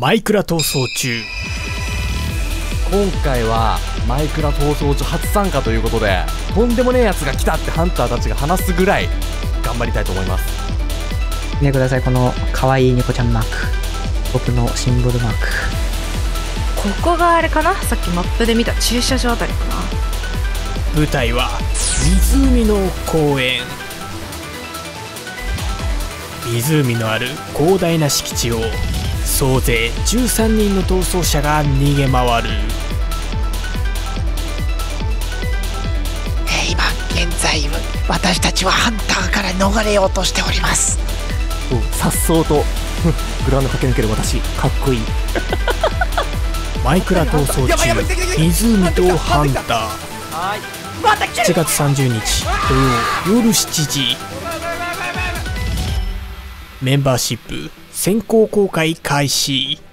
マイクラ逃走中。今回はマイクラ逃走中初参加ということでとんでもねえやつが来たってハンターたちが話すぐらい頑張りたいと思います。見てくださいこの可愛いニコちゃんマーク。僕のシンボルマーク。ここがあれかな？さっきマップで見た駐車場あたりかな。舞台は湖の公園。湖のある広大な敷地を総勢13人の逃走者が逃げ回る。えー今現在私たちはハンターから逃れようとしております。さっそうとグラウンド駆け抜ける私かっこいい。マイクラ逃走中湖とハンター。7月30日土曜夜7時メンバーシップ先行公開開始。